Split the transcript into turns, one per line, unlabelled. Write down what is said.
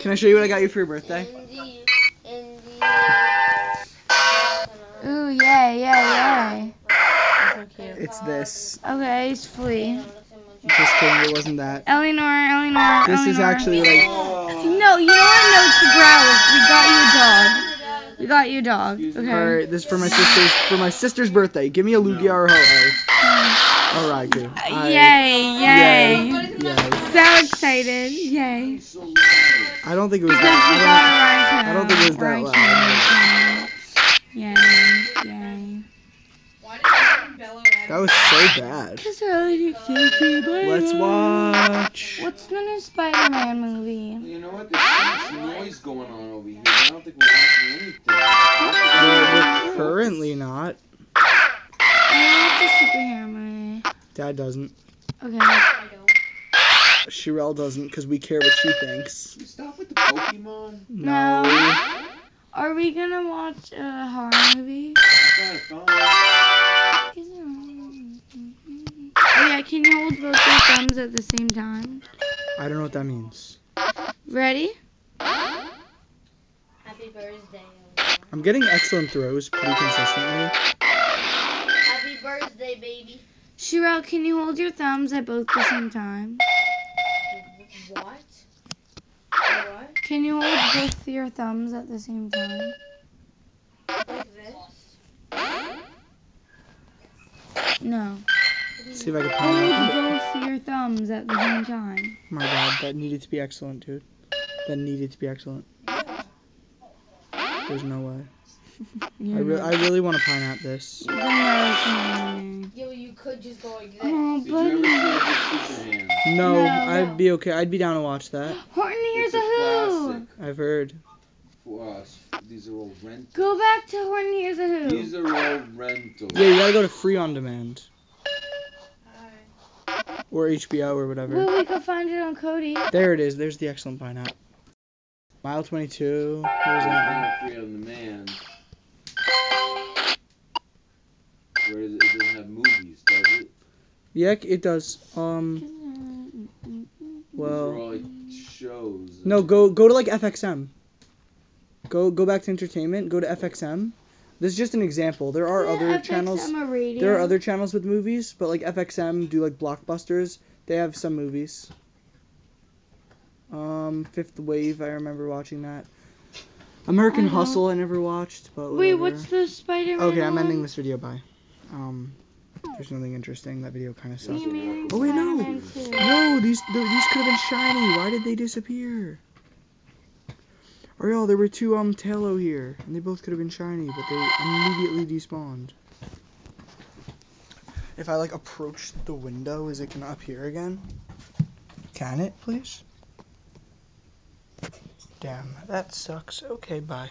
Can I show you what I got you for your birthday?
Ooh, yay, yay, yay.
It's this.
Okay, it's flea.
Just kidding, it wasn't that.
Eleanor, Eleanor,
This is actually like
No, you know what? No, it's the growlers. We got you a dog. We got you a dog. Okay.
Alright, this is for my sister's for my sister's birthday. Give me a Lugia or Ho-Oh. Alright, good. Uh, I-
Yay, yay.
Yay. Yay.
So excited. Yay.
I don't think it was
Because we got
that.
a
I don't think it was that loud.
Yay, yay.
That was so bad.
Just really excited.
Let's watch.
What's the new Spider-Man movie?
You know what? There's too much noise going on over here. I don't think we're watching anything.
We're, we're currently not.
I want the superhero movie.
Dad doesn't.
Okay.
Shirel doesn't because we care what she thinks.
Can you stop with the Pokemon?
No. Are we gonna watch a horror movie?
Kind of fun.
Oh yeah, can you hold both your thumbs at the same time?
I don't know what that means.
Ready?
Happy birthday.
I'm getting excellent throws pretty consistently.
Happy birthday, baby.
Shirel, can you hold your thumbs at both the same time?
What? What?
Can you hold both your thumbs at the same time?
Like this?
No.
See if I can find out.
Hold both your thumbs at the same time.
My God, that needed to be excellent, dude. That needed to be excellent. There's no way. I, re- I really want to Pinap this.
Could just go like this.
Oh,
Did you ever see
buddy.
a Superman?
No,
No.
I'd be okay. I'd be down to watch that.
Horton Hears
It's a
a who.
classic
I've heard.
for. Uh, these are all rent.
Go back to Horton Hears a who.
These are all rentals.
Yeah, you gotta go to free on demand or HBO or whatever.
Well, we could find it on Kodi.
There it is. There's the excellent Pinap. Mile 22. Where's that?
Free on demand. Where is it? It doesn't have movies, does it?
Yeah, it does. Um, well,
shows.
no, go go to like FXM. Go go back to entertainment. Go to FXM. This is just an example. There are other channels.
FXM radio.
There are other channels with movies, but like FXM do like blockbusters. They have some movies. Um, Fifth Wave, I remember watching that. American
I
Hustle, I never watched, but
Wait,
whatever.
what's the Spider-Man?
Okay, I'm ending this video. Bye. Um, there's nothing interesting. That video kind of sucked. Oh, wait, no. No, these th- these could have been shiny. Why did they disappear? Ariel, there were two um Taillow here, and they both could have been shiny, but they immediately despawned. If I like approach the window, is it gonna appear again? Can it, please? Damn, that sucks. Okay, bye.